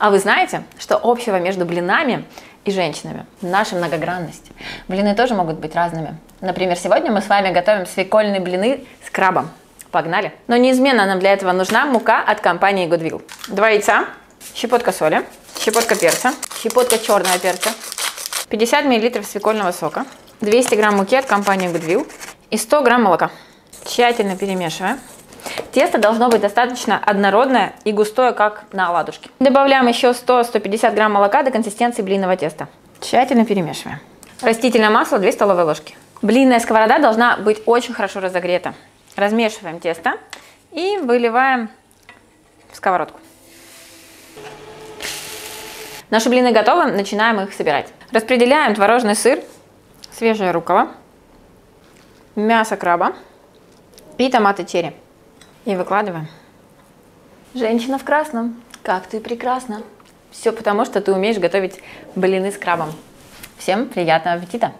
А вы знаете, что общего между блинами и женщинами? Наша многогранность. Блины тоже могут быть разными. Например, сегодня мы с вами готовим свекольные блины с крабом. Погнали! Но неизменно нам для этого нужна мука от компании Goodwill. Два яйца, щепотка соли, щепотка перца, щепотка черного перца, 50 мл свекольного сока, 200 грамм муки от компании Goodwill и 100 грамм молока. Тщательно перемешиваем. Тесто должно быть достаточно однородное и густое, как на оладушке. Добавляем еще 100-150 грамм молока до консистенции блинного теста. Тщательно перемешиваем. Растительное масло 2 столовые ложки. Блинная сковорода должна быть очень хорошо разогрета. Размешиваем тесто и выливаем в сковородку. Наши блины готовы, начинаем их собирать. Распределяем творожный сыр, свежая рукола, мясо краба и томаты черри. И выкладываем. Женщина в красном, как ты прекрасна. Все потому, что ты умеешь готовить блины с крабом. Всем приятного аппетита!